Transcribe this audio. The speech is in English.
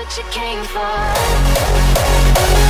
what you came for.